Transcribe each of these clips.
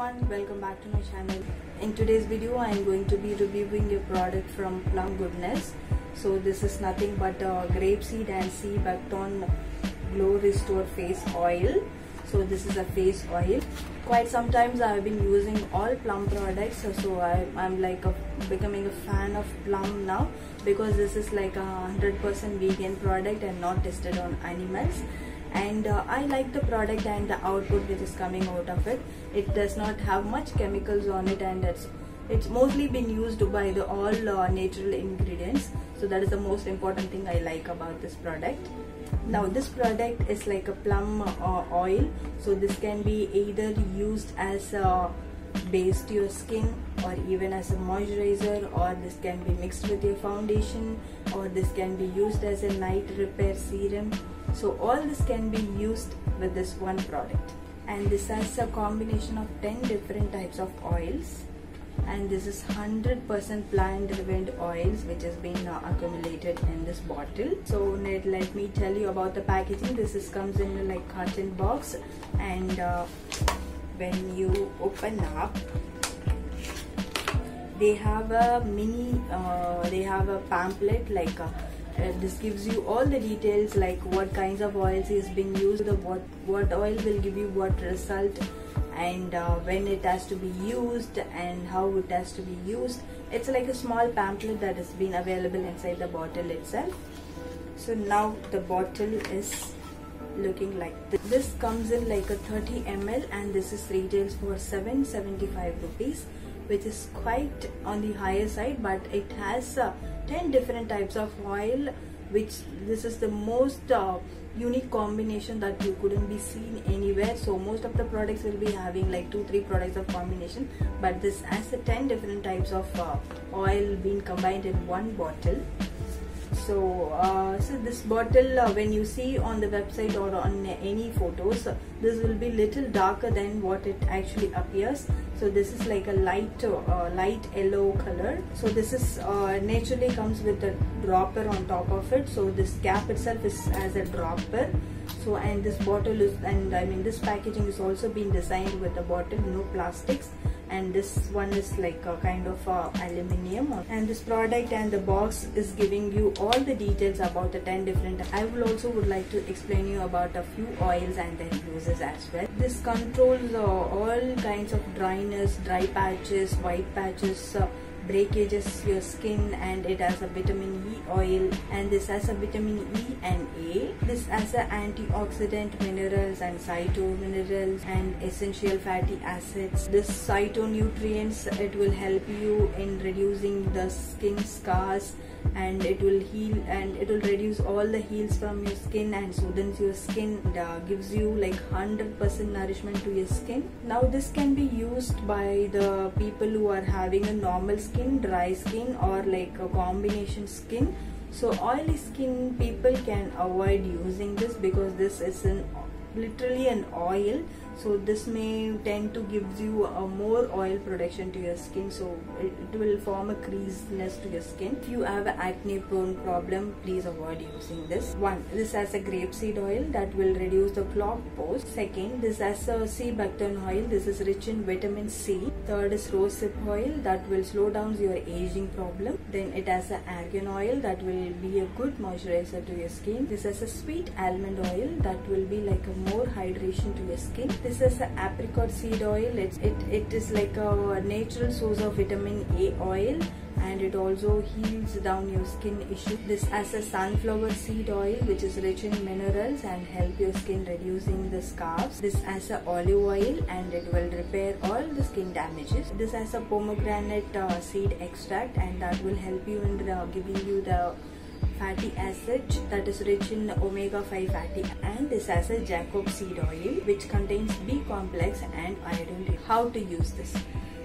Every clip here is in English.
everyone, welcome back to my channel. In today's video, I am going to be reviewing a product from Plum Goodness. So this is nothing but a grapeseed and sea buckthorn glow restore face oil. So this is a face oil. Quite sometimes I have been using all Plum products, so I, I'm like a, becoming a fan of Plum now because this is like a hundred percent vegan product and not tested on animals and uh, I like the product and the output which is coming out of it. It does not have much chemicals on it and it's it's mostly been used by the all uh, natural ingredients. So that is the most important thing I like about this product. Now this product is like a plum uh, oil. So this can be either used as a base to your skin or even as a moisturizer or this can be mixed with your foundation or this can be used as a night repair serum. So all this can be used with this one product. And this has a combination of 10 different types of oils. And this is 100% plant driven oils which has been uh, accumulated in this bottle. So let, let me tell you about the packaging. This is comes in a like carton box. And uh, when you open up they have a mini uh, they have a pamphlet like a uh, this gives you all the details like what kinds of oils is being used the what what oil will give you what result and uh, when it has to be used and how it has to be used. It's like a small pamphlet that has been available inside the bottle itself. So now the bottle is looking like this. this comes in like a 30 ml and this is retails for 775 rupees which is quite on the higher side but it has uh, 10 different types of oil which this is the most uh, unique combination that you couldn't be seen anywhere so most of the products will be having like two three products of combination but this has the 10 different types of uh, oil being combined in one bottle so uh, so this bottle uh, when you see on the website or on any photos uh, this will be little darker than what it actually appears. So this is like a light uh, light yellow color. So this is uh, naturally comes with a dropper on top of it. So this cap itself is as a dropper. So and this bottle is and i mean this packaging is also being designed with a bottle no plastics and this one is like a kind of uh, aluminium. And this product and the box is giving you all the details about the 10 different i will also would like to explain you about a few oils and their uses as well. This controls uh, all kinds of dryness dry patches white patches uh, breakages your skin and it has a vitamin E oil and this has a vitamin E and A. This has a antioxidant minerals and cyto minerals and essential fatty acids. This phytonutrients it will help you in reducing the skin scars and it will heal and it will reduce all the heals from your skin and soothes your skin and uh, gives you like 100% nourishment to your skin now this can be used by the people who are having a normal skin dry skin or like a combination skin. So oily skin people can avoid using this because this is an literally an oil so this may tend to gives you a more oil production to your skin. So it, will form a creasiness to your skin. If you have an acne prone problem please avoid using this. One this has a grapeseed oil that will reduce the clogged pores. Second this has a sea buckthorn oil. This is rich in vitamin c. Third is rosehip oil that will slow down your aging problem. Then it has an argan oil that will be a good moisturizer to your skin. This has a sweet almond oil that will be like a more hydration to your skin. This is an apricot seed oil? It's, it it is like a natural source of vitamin a oil and it also heals down your skin issue. This has a sunflower seed oil which is rich in minerals and help your skin reducing the scars. This has a olive oil and it will repair all the skin damages. This has a pomegranate uh, seed extract and that will help you in uh, giving you the fatty acid that is rich in omega-5 fatty and this has a jojoba seed oil which contains B complex and iodine. How to use this?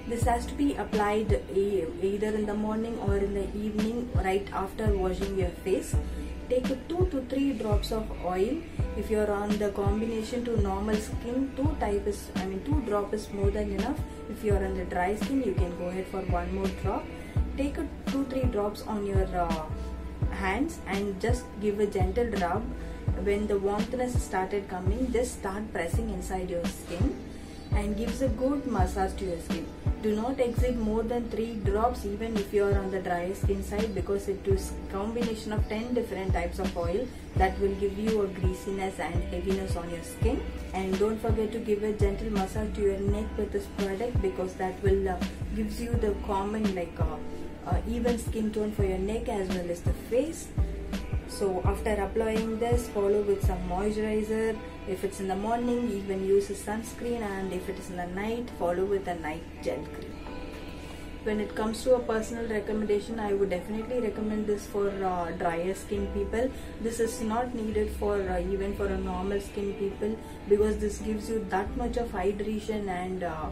This has to be applied either in the morning or in the evening right after washing your face. Take 2 to 3 drops of oil. If you are on the combination to normal skin, 2 type is, I mean 2 drop is more than enough. If you are on the dry skin, you can go ahead for one more drop. Take 2-3 drops on your uh, hands and just give a gentle rub. When the warmthness started coming just start pressing inside your skin and gives a good massage to your skin. Do not exceed more than 3 drops even if you are on the dry skin side because it is combination of 10 different types of oil that will give you a greasiness and heaviness on your skin. And don't forget to give a gentle massage to your neck with this product because that will uh, gives you the common like uh, uh, even skin tone for your neck as well as the face. So after applying this follow with some moisturizer. If it's in the morning even use a sunscreen and if it is in the night follow with a night gel cream. When it comes to a personal recommendation i would definitely recommend this for uh, drier skin people. This is not needed for uh, even for a normal skin people because this gives you that much of hydration and uh,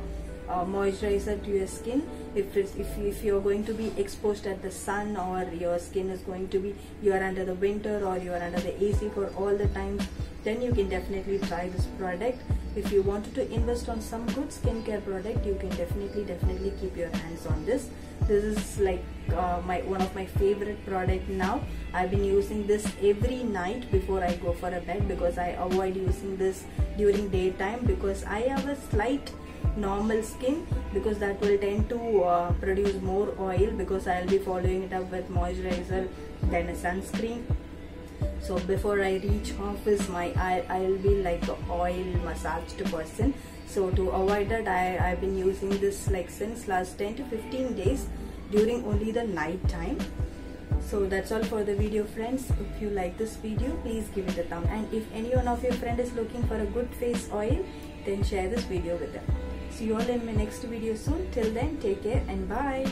uh, moisturizer to your skin if if, if you're going to be exposed at the sun or your skin is going to be you are under the winter or you are under the AC for all the time then you can definitely try this product. If you wanted to invest on some good skincare product you can definitely definitely keep your hands on this. This is like uh, my one of my favorite product now. I've been using this every night before i go for a bed because i avoid using this during daytime because i have a slight normal skin because that will tend to uh, produce more oil because I'll be following it up with moisturizer then a sunscreen. So before I reach office my I, I'll be like a oil massaged person. So to avoid that I, I've been using this like since last 10 to 15 days during only the night time. So that's all for the video friends. If you like this video please give it a thumb. And if any one of your friend is looking for a good face oil then share this video with them See you all in my next video soon. Till then, take care and bye.